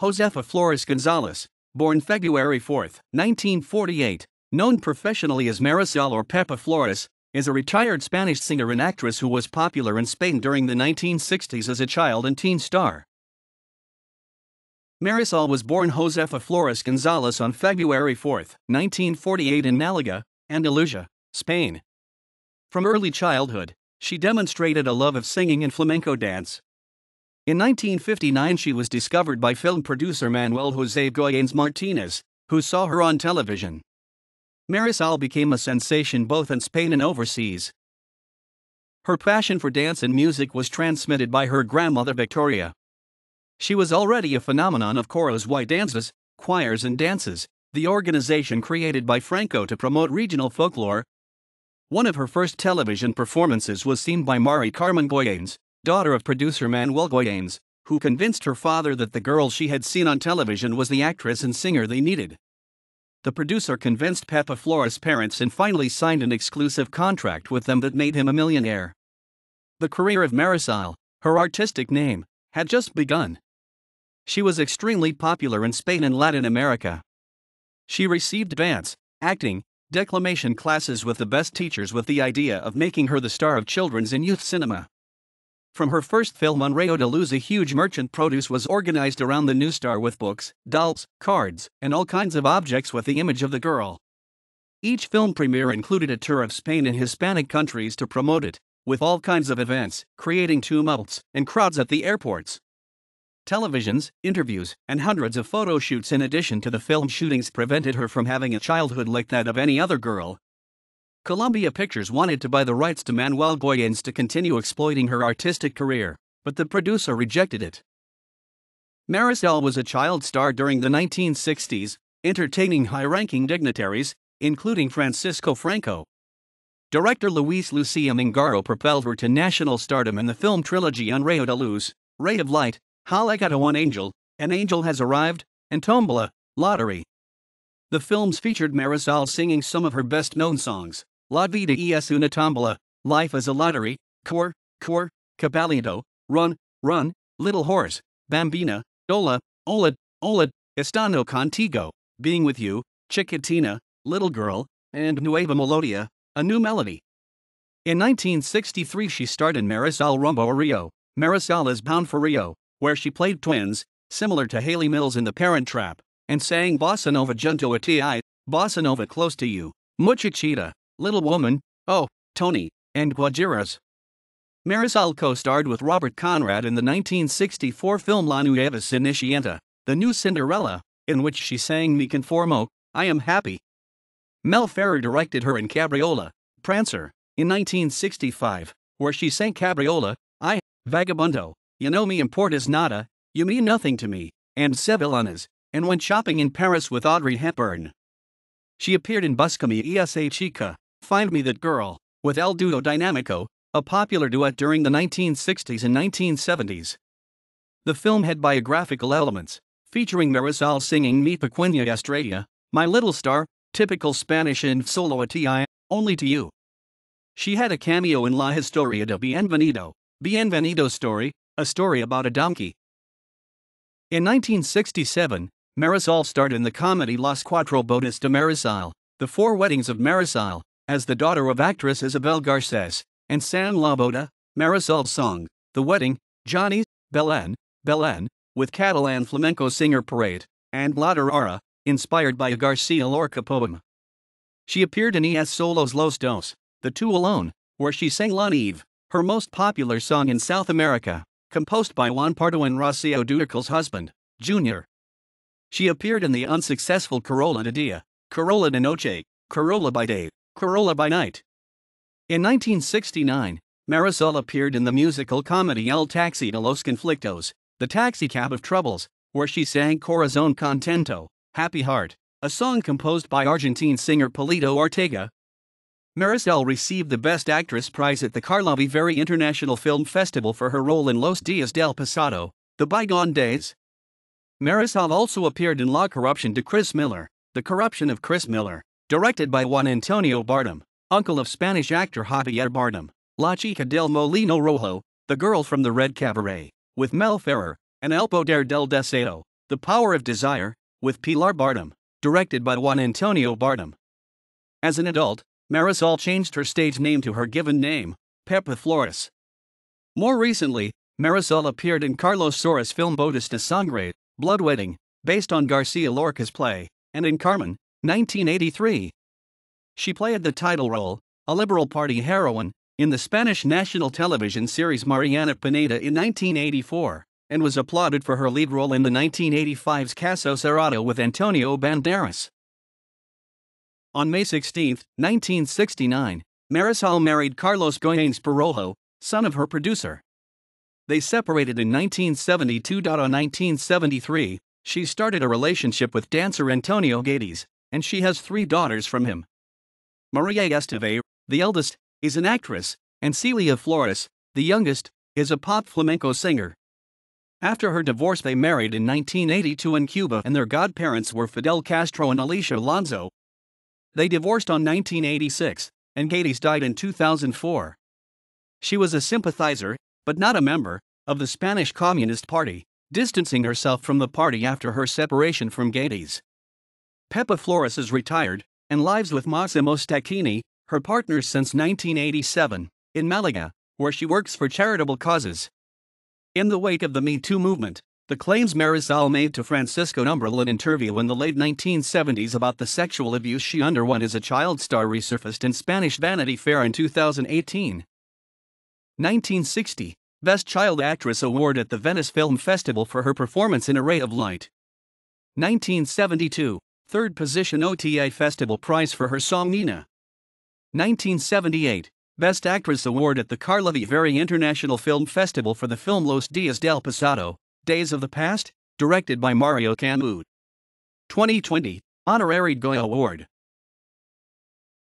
Josefa Flores Gonzalez, born February 4, 1948, known professionally as Marisol or Pepa Flores, is a retired Spanish singer and actress who was popular in Spain during the 1960s as a child and teen star. Marisol was born Josefa Flores Gonzalez on February 4, 1948 in Malaga, Andalusia, Spain. From early childhood, she demonstrated a love of singing and flamenco dance. In 1959, she was discovered by film producer Manuel Jose Goyanes Martinez, who saw her on television. Marisol became a sensation both in Spain and overseas. Her passion for dance and music was transmitted by her grandmother Victoria. She was already a phenomenon of coros y danzas, choirs and dances, the organization created by Franco to promote regional folklore. One of her first television performances was seen by Mari Carmen Goyanes, daughter of producer Manuel Goyanes, who convinced her father that the girl she had seen on television was the actress and singer they needed the producer convinced Pepa Flores' parents and finally signed an exclusive contract with them that made him a millionaire. The career of Marisol, her artistic name, had just begun. She was extremely popular in Spain and Latin America. She received dance, acting, declamation classes with the best teachers with the idea of making her the star of children's and youth cinema. From her first film Un Rayo de Luz, a huge merchant produce was organized around the new star with books, dolls, cards, and all kinds of objects with the image of the girl. Each film premiere included a tour of Spain and Hispanic countries to promote it, with all kinds of events, creating tumults and crowds at the airports. Televisions, interviews, and hundreds of photo shoots in addition to the film shootings prevented her from having a childhood like that of any other girl, Columbia Pictures wanted to buy the rights to Manuel Goyanes to continue exploiting her artistic career, but the producer rejected it. Marisol was a child star during the 1960s, entertaining high ranking dignitaries, including Francisco Franco. Director Luis Lucia Mingarro propelled her to national stardom in the film trilogy Un Rayo de Luz, Ray of Light, Ha llegado un ángel, An Angel Has Arrived, and Tombola, Lottery. The films featured Marisol singing some of her best known songs, La vida es una tombola, life is a lottery, cor, cor, caballito, run, run, little horse, bambina, hola, hola, hola, estando contigo, being with you, chiquitina, little girl, and Nueva Melodia, a new melody. In 1963, she starred in Marisol Rumbo a Rio, Marisol is Bound for Rio, where she played twins, similar to Hayley Mills in The Parent Trap, and sang Bossa Nova Junto a Ti, Bossa Nova Close to You, Muchachita. Little Woman, Oh, Tony, and Guajiras. Marisol co starred with Robert Conrad in the 1964 film La Nueva Cenicienta, The New Cinderella, in which she sang Me Conformo, I Am Happy. Mel Ferrer directed her in Cabriola, Prancer, in 1965, where she sang Cabriola, I, Vagabundo, You Know Me Importas Nada, You Mean Nothing to Me, and Sevillanas, and went shopping in Paris with Audrey Hepburn. She appeared in Buscame Esa Chica, Find Me That Girl, with El Duo Dinamico, a popular duet during the 1960s and 1970s. The film had biographical elements, featuring Marisol singing Mi Pequeña Estrella, My Little Star, typical Spanish and solo a ti, only to you. She had a cameo in La Historia de Bienvenido, Bienvenido Story, a story about a donkey. In 1967, Marisol starred in the comedy Las Cuatro Bodas de Marisol, The Four Weddings of Marisol, as the daughter of actress Isabel Garces, and San La Boda, Marisol's song, The Wedding, Johnny's, Belen, Belen, with Catalan flamenco singer Peret, and La Torera, inspired by a Garcia Lorca poem. She appeared in Es Solos Los Dos, The Two Alone, where she sang La Nieve, her most popular song in South America, composed by Juan Pardo and Rocio Durcal's husband, Jr. She appeared in the unsuccessful Carola de Dia, Carola de Noche, Carola by Day, Carola by Night. In 1969, Marisol appeared in the musical comedy El Taxi de los Conflictos, The Taxicab of Troubles, where she sang Corazon Contento, Happy Heart, a song composed by Argentine singer Palito Ortega. Marisol received the Best Actress prize at the Karlovy Vary International Film Festival for her role in Los Dias del Pasado, The Bygone Days. Marisol also appeared in La Corrupcion de Chris Miller, The Corruption of Chris Miller, Directed by Juan Antonio Bardem, uncle of Spanish actor Javier Bardem, La Chica del Molino Rojo, The Girl from the Red Cabaret, with Mel Ferrer, and El Poder del Deseo, The Power of Desire, with Pilar Bardem, directed by Juan Antonio Bardem. As an adult, Marisol changed her stage name to her given name, Pepa Flores. More recently, Marisol appeared in Carlos Saura's film Bodas de Sangre, Blood Wedding, based on Garcia Lorca's play, and in Carmen, 1983. She played the title role, a Liberal Party heroine, in the Spanish national television series Mariana Pineda in 1984, and was applauded for her lead role in the 1985's Caso Cerrado with Antonio Banderas. On May 16, 1969, Marisol married Carlos Goyanes Perojo, son of her producer. They separated in 1972. On 1973, she started a relationship with dancer Antonio Gades, and she has three daughters from him. Maria Esteve, the eldest, is an actress, and Celia Flores, the youngest, is a pop flamenco singer. After her divorce, they married in 1982 in Cuba, and their godparents were Fidel Castro and Alicia Alonso. They divorced on 1986, and Gades died in 2004. She was a sympathizer, but not a member, of the Spanish Communist Party, distancing herself from the party after her separation from Gades. Pepa Flores is retired, and lives with Massimo Stacchini, her partner since 1987, in Malaga, where she works for charitable causes. In the wake of the Me Too movement, the claims Marisol made to Francisco Umbral in an interview in the late 1970s about the sexual abuse she underwent as a child star resurfaced in Spanish Vanity Fair in 2018. 1960 Best Child Actress Award at the Venice Film Festival for her performance in A Ray of Light. 1972 third position OTI Festival Prize for her song Nina. 1978 Best Actress Award at the Karlovy Vary International Film Festival for the film Los Dias del Pasado, Days of the Past, directed by Mario Camus. 2020 Honorary Goya Award